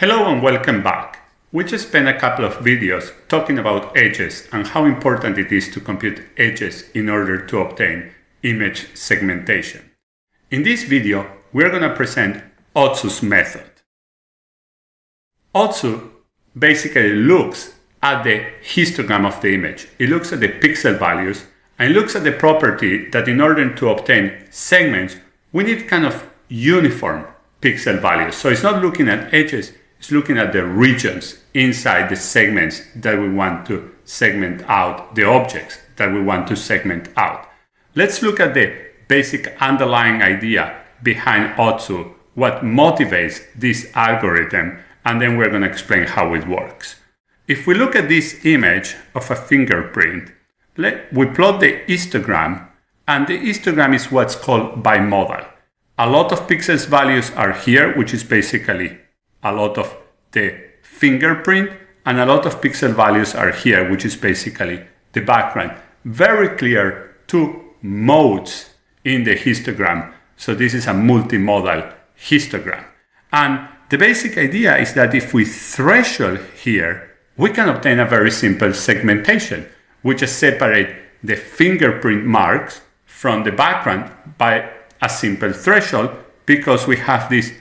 Hello and welcome back. We just spent a couple of videos talking about edges and how important it is to compute edges in order to obtain image segmentation. In this video, we're going to present Otsu's method. Otsu basically looks at the histogram of the image. It looks at the pixel values and looks at the property that in order to obtain segments, we need kind of uniform pixel values. So it's not looking at edges, is looking at the regions inside the segments that we want to segment out, the objects that we want to segment out. Let's look at the basic underlying idea behind Otsu, what motivates this algorithm, and then we're going to explain how it works. If we look at this image of a fingerprint, let, we plot the histogram, and the histogram is what's called bimodal. A lot of pixels values are here, which is basically a lot of the fingerprint and a lot of pixel values are here, which is basically the background. Very clear two modes in the histogram. So this is a multimodal histogram. And the basic idea is that if we threshold here, we can obtain a very simple segmentation. We just separate the fingerprint marks from the background by a simple threshold because we have this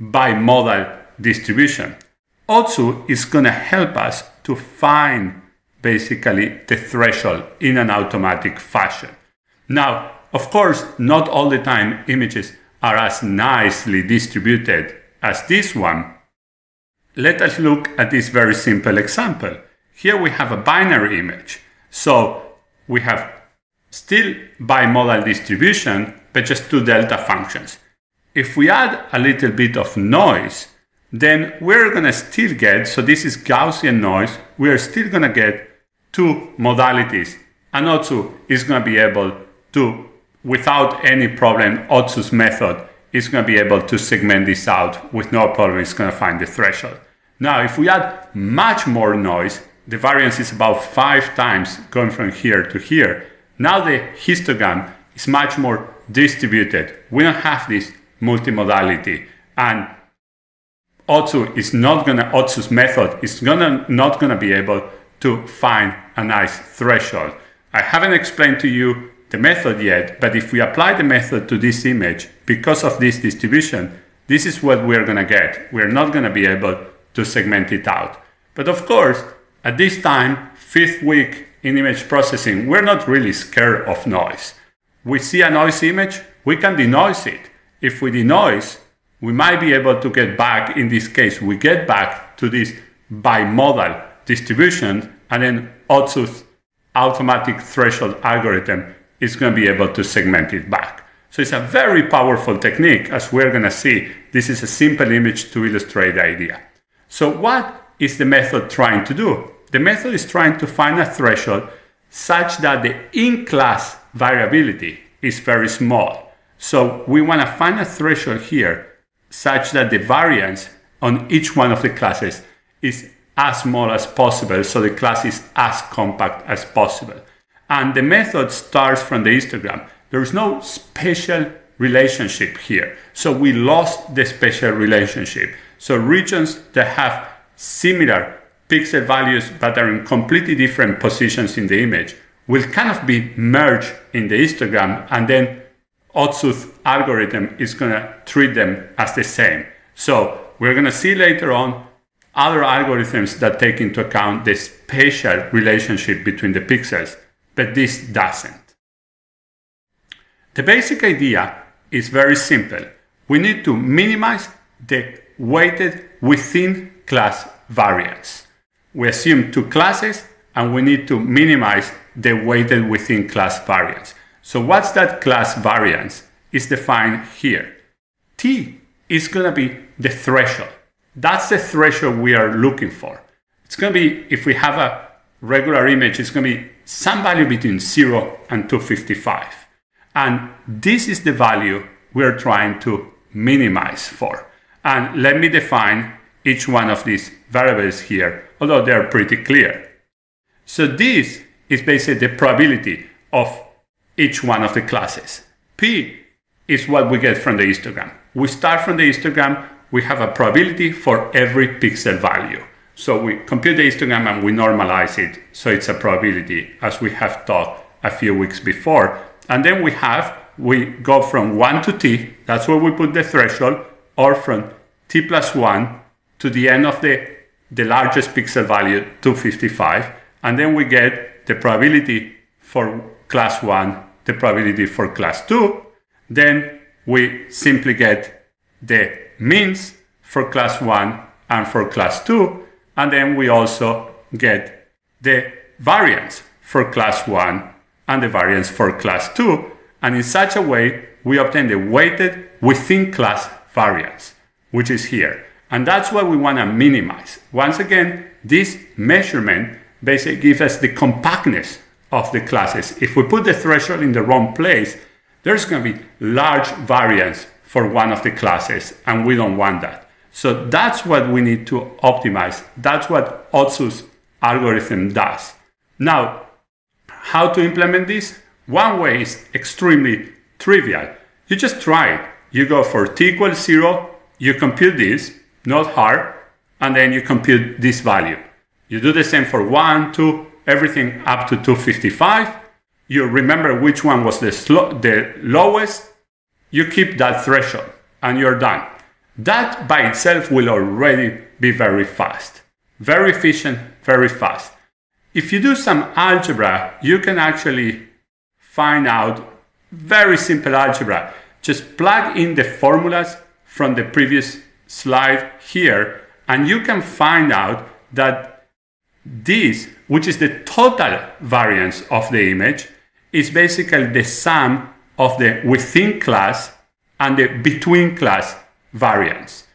bimodal distribution. Otsu, is going to help us to find basically the threshold in an automatic fashion. Now, of course, not all the time images are as nicely distributed as this one. Let us look at this very simple example. Here we have a binary image. So we have still bimodal distribution, but just two delta functions. If we add a little bit of noise, then we're going to still get, so this is Gaussian noise, we are still going to get two modalities. And Otsu is going to be able to, without any problem, Otsu's method is going to be able to segment this out with no problem. It's going to find the threshold. Now, if we add much more noise, the variance is about five times going from here to here. Now the histogram is much more distributed. We don't have this multimodality. And Otsu is not gonna Otsu's method is gonna not gonna be able to find a nice threshold. I haven't explained to you the method yet, but if we apply the method to this image, because of this distribution, this is what we're gonna get. We're not gonna be able to segment it out. But of course, at this time, fifth week in image processing, we're not really scared of noise. We see a noise image, we can denoise it. If we denoise, we might be able to get back, in this case, we get back to this bimodal distribution, and then Otsu's automatic threshold algorithm is going to be able to segment it back. So it's a very powerful technique, as we're going to see. This is a simple image to illustrate the idea. So what is the method trying to do? The method is trying to find a threshold such that the in-class variability is very small. So we want to find a threshold here such that the variance on each one of the classes is as small as possible, so the class is as compact as possible. And the method starts from the histogram. There is no spatial relationship here. So we lost the spatial relationship. So regions that have similar pixel values but are in completely different positions in the image will kind of be merged in the histogram and then Otsu's algorithm is going to treat them as the same. So we're going to see later on other algorithms that take into account the spatial relationship between the pixels, but this doesn't. The basic idea is very simple. We need to minimize the weighted within class variance. We assume two classes and we need to minimize the weighted within class variance. So what's that class variance is defined here. T is going to be the threshold. That's the threshold we are looking for. It's going to be, if we have a regular image, it's going to be some value between 0 and 255. And this is the value we're trying to minimize for. And let me define each one of these variables here, although they're pretty clear. So this is basically the probability of each one of the classes. P is what we get from the histogram. We start from the histogram, we have a probability for every pixel value. So we compute the histogram and we normalize it. So it's a probability as we have taught a few weeks before. And then we have, we go from 1 to t, that's where we put the threshold, or from t plus 1 to the end of the, the largest pixel value, 255. And then we get the probability for class 1, the probability for class 2. Then we simply get the means for class 1 and for class 2. And then we also get the variance for class 1 and the variance for class 2. And in such a way, we obtain the weighted within class variance, which is here. And that's what we want to minimize. Once again, this measurement basically gives us the compactness of the classes. If we put the threshold in the wrong place, there's going to be large variance for one of the classes, and we don't want that. So that's what we need to optimize. That's what Otsu's algorithm does. Now, how to implement this? One way is extremely trivial. You just try it. You go for t equals zero, you compute this, not hard, and then you compute this value. You do the same for one, two, everything up to 255. You remember which one was the, the lowest, you keep that threshold and you're done. That by itself will already be very fast, very efficient, very fast. If you do some algebra, you can actually find out very simple algebra. Just plug in the formulas from the previous slide here, and you can find out that this, which is the total variance of the image, is basically the sum of the within class and the between class variance.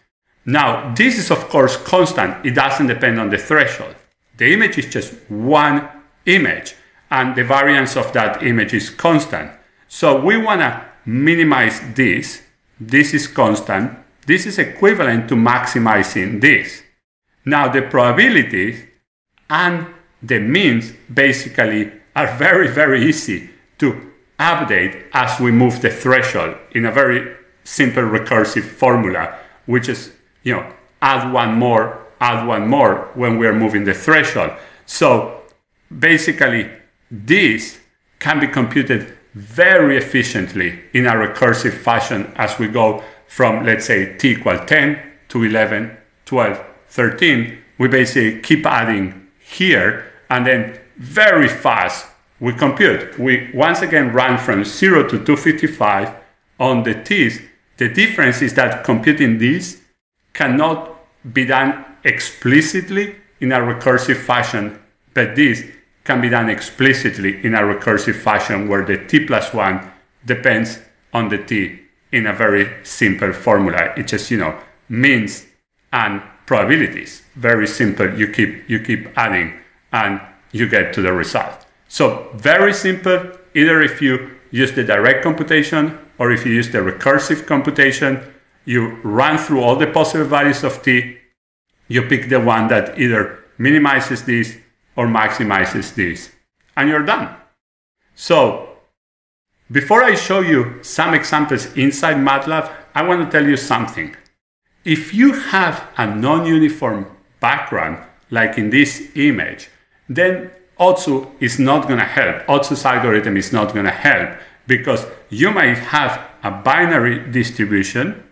Now, this is of course constant. It doesn't depend on the threshold. The image is just one image and the variance of that image is constant. So we want to minimize this. This is constant. This is equivalent to maximizing this. Now the probabilities and the means basically are very, very easy to update as we move the threshold in a very simple recursive formula, which is, you know, add one more, add one more when we're moving the threshold. So basically, this can be computed very efficiently in a recursive fashion as we go from, let's say, t equal 10 to 11, 12, 13. We basically keep adding here and then very fast we compute. We once again run from 0 to 255 on the t's. The difference is that computing this cannot be done explicitly in a recursive fashion, but this can be done explicitly in a recursive fashion where the t plus 1 depends on the t in a very simple formula. It just, you know, means and probabilities. Very simple. You keep you keep adding and you get to the result. So very simple, either if you use the direct computation or if you use the recursive computation, you run through all the possible values of t, you pick the one that either minimizes this or maximizes this, and you're done. So before I show you some examples inside MATLAB, I want to tell you something. If you have a non-uniform background, like in this image, then Otsu is not going to help. Otsu's algorithm is not going to help because you might have a binary distribution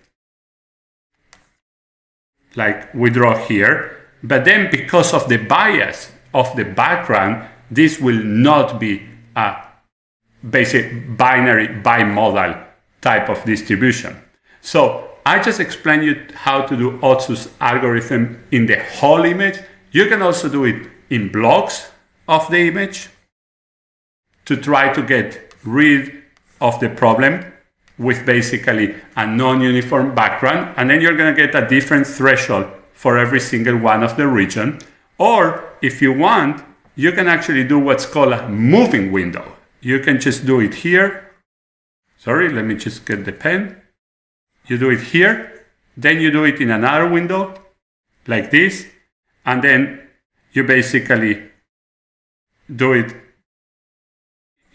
like we draw here, but then because of the bias of the background, this will not be a basic binary bimodal type of distribution. So I just explained you how to do Otsu's algorithm in the whole image. You can also do it in blocks of the image to try to get rid of the problem with basically a non-uniform background and then you're going to get a different threshold for every single one of the region. Or if you want you can actually do what's called a moving window. You can just do it here. Sorry let me just get the pen you do it here then you do it in another window like this and then you basically do it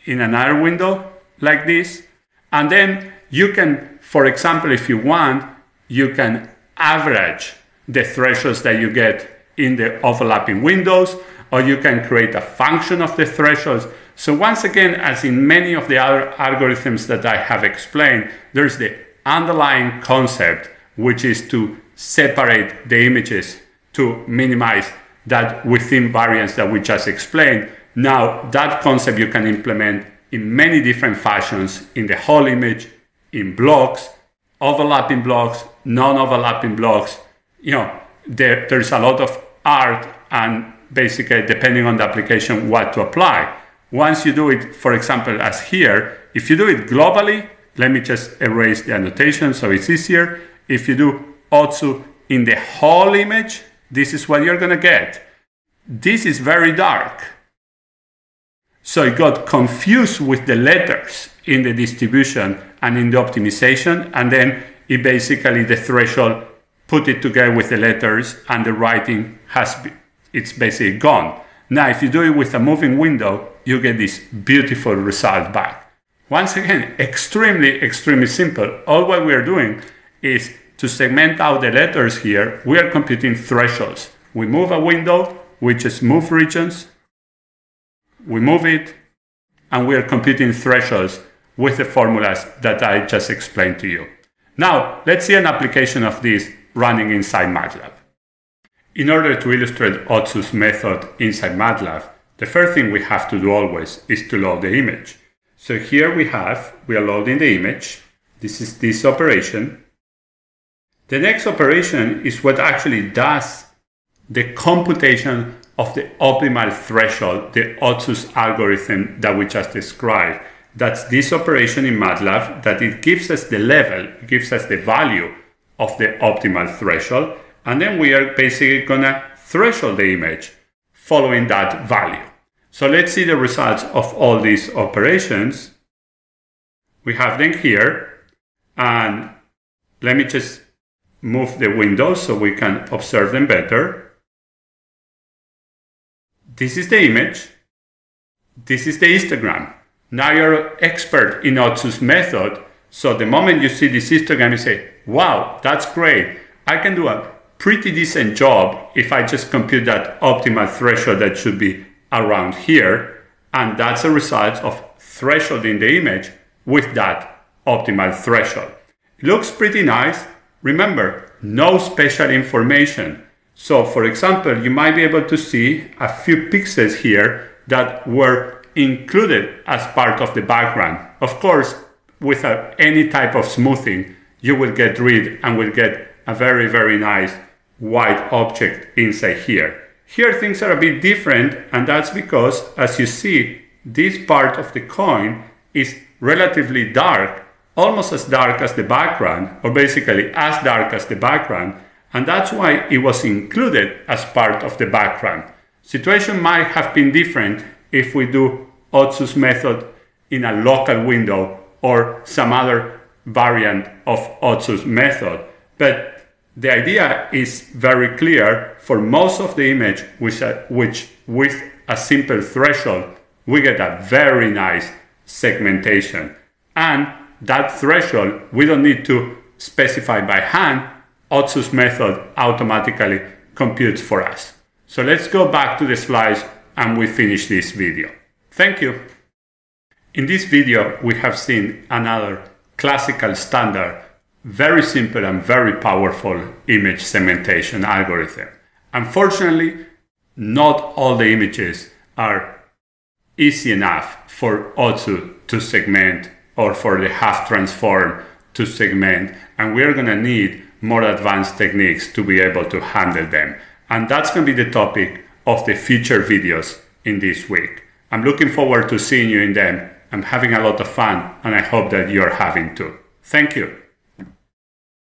in another window like this. And then you can, for example, if you want, you can average the thresholds that you get in the overlapping windows, or you can create a function of the thresholds. So once again, as in many of the other algorithms that I have explained, there's the underlying concept, which is to separate the images to minimize that within variance that we just explained. Now, that concept you can implement in many different fashions in the whole image, in blocks, overlapping blocks, non-overlapping blocks. You know, there, there's a lot of art and basically depending on the application what to apply. Once you do it, for example, as here, if you do it globally, let me just erase the annotation so it's easier. If you do Otsu in the whole image, this is what you're gonna get. This is very dark. So it got confused with the letters in the distribution and in the optimization, and then it basically the threshold put it together with the letters, and the writing has it's basically gone. Now, if you do it with a moving window, you get this beautiful result back. Once again, extremely, extremely simple. All what we are doing is to segment out the letters here, we are computing thresholds. We move a window, we just move regions, we move it, and we are computing thresholds with the formulas that I just explained to you. Now, let's see an application of this running inside MATLAB. In order to illustrate Otsu's method inside MATLAB, the first thing we have to do always is to load the image. So here we have, we are loading the image. This is this operation. The next operation is what actually does the computation of the optimal threshold, the Otsu's algorithm that we just described. That's this operation in MATLAB that it gives us the level, gives us the value of the optimal threshold, and then we are basically gonna threshold the image following that value. So let's see the results of all these operations. We have them here, and let me just move the window so we can observe them better. This is the image. This is the histogram. Now you're an expert in Otsu's method. So the moment you see this histogram, you say, wow, that's great. I can do a pretty decent job if I just compute that optimal threshold that should be around here. And that's a result of thresholding the image with that optimal threshold. It looks pretty nice. Remember, no spatial information. So for example, you might be able to see a few pixels here that were included as part of the background. Of course, without any type of smoothing, you will get rid and will get a very, very nice white object inside here. Here things are a bit different and that's because, as you see, this part of the coin is relatively dark, almost as dark as the background, or basically as dark as the background, and that's why it was included as part of the background. Situation might have been different if we do Otsu's method in a local window or some other variant of Otsu's method. But the idea is very clear for most of the image, which, uh, which with a simple threshold, we get a very nice segmentation. And that threshold, we don't need to specify by hand Otsu's method automatically computes for us. So let's go back to the slides and we finish this video. Thank you. In this video, we have seen another classical standard, very simple and very powerful image segmentation algorithm. Unfortunately, not all the images are easy enough for Otsu to segment or for the Hough transform to segment, and we're going to need more advanced techniques to be able to handle them. And that's going to be the topic of the future videos in this week. I'm looking forward to seeing you in them. I'm having a lot of fun and I hope that you're having too. Thank you.